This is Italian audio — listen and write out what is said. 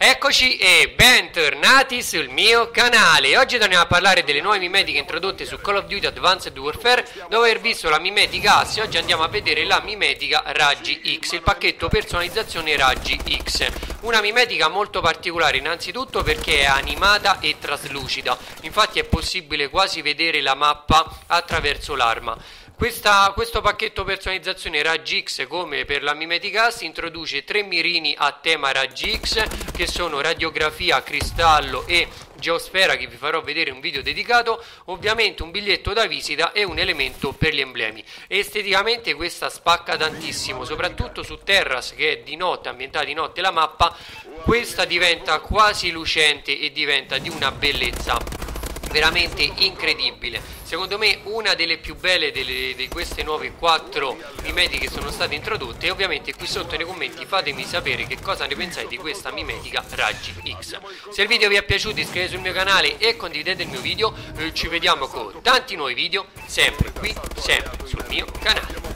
Eccoci e bentornati sul mio canale. Oggi torniamo a parlare delle nuove mimetiche introdotte su Call of Duty Advanced Warfare Dopo aver visto la mimetica Assi oggi andiamo a vedere la mimetica Raggi X Il pacchetto personalizzazione Raggi X. Una mimetica molto particolare innanzitutto perché è animata e traslucida. Infatti è possibile quasi vedere la mappa attraverso l'arma questa, questo pacchetto personalizzazione Raggi X come per la Mimeticast introduce tre mirini a tema Raggi X che sono radiografia, cristallo e geosfera che vi farò vedere un video dedicato ovviamente un biglietto da visita e un elemento per gli emblemi. Esteticamente questa spacca tantissimo soprattutto su Terras che è di notte ambientata di notte la mappa questa diventa quasi lucente e diventa di una bellezza veramente incredibile. Secondo me una delle più belle delle, di queste nuove quattro mimetiche che sono state introdotte e ovviamente qui sotto nei commenti fatemi sapere che cosa ne pensate di questa mimetica Raggi X. Se il video vi è piaciuto iscrivetevi sul mio canale e condividete il mio video. Eh, ci vediamo con tanti nuovi video sempre qui sempre sul mio canale